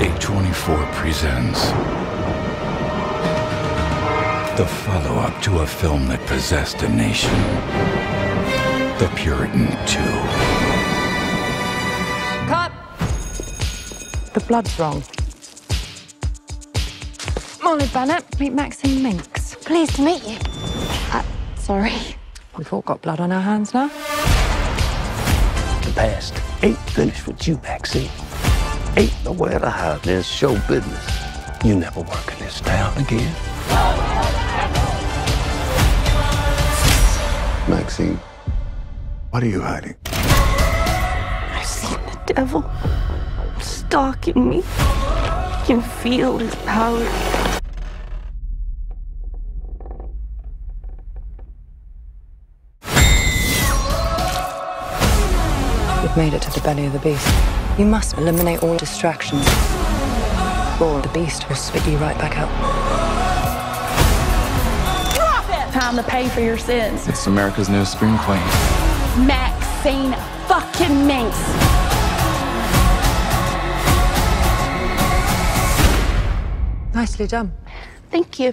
A24 presents the follow up to a film that possessed a nation The Puritan 2. Cut! The blood's wrong. Molly Bennett, meet Maxine Minx. Pleased to meet you. Uh, sorry. We've all got blood on our hands now. The past ain't finished with you, Maxine. Ain't nowhere to hide. There's show business. You never work in this town again. Maxine, what are you hiding? I've seen the devil stalking me. I can feel his power. We've made it to the belly of the beast. You must eliminate all distractions, or the beast will spit you right back out. Time to pay for your sins. It's America's new scream queen. Maxine fucking Minx. Nicely done. Thank you.